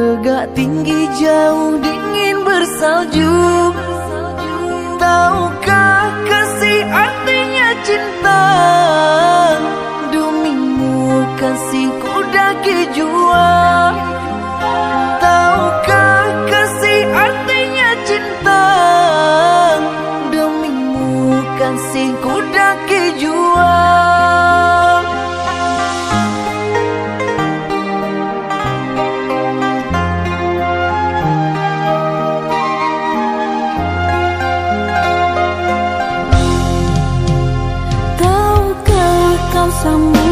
Agak tinggi jauh dingin bersalju. Tahukah kasih artinya cinta xong